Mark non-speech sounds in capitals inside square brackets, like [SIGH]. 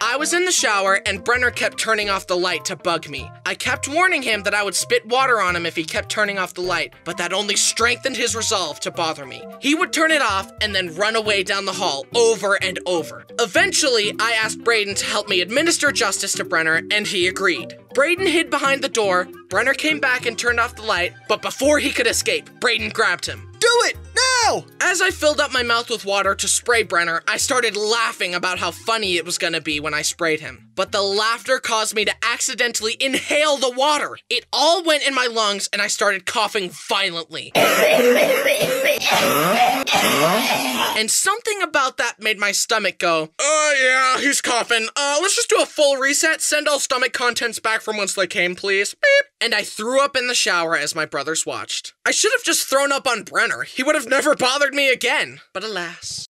I was in the shower and Brenner kept turning off the light to bug me. I kept warning him that I would spit water on him if he kept turning off the light, but that only strengthened his resolve to bother me. He would turn it off and then run away down the hall over and over. Eventually, I asked Braden to help me administer justice to Brenner, and he agreed. Braden hid behind the door, Brenner came back and turned off the light, but before he could escape, Braden grabbed him. Do it now! As I filled up my mouth with water to spray Brenner, I started laughing about how funny it was gonna be when I sprayed him. But the laughter caused me to accidentally inhale the water. It all went in my lungs and I started coughing violently. [LAUGHS] [LAUGHS] [LAUGHS] and something about that made my stomach go, Oh yeah, he's coughing. Uh, let's just do a full reset. Send all stomach contents back from whence they came, please. Beep. And I threw up in the shower as my brothers watched. I should have just thrown up on Brenner. He would have never bothered me again. But alas.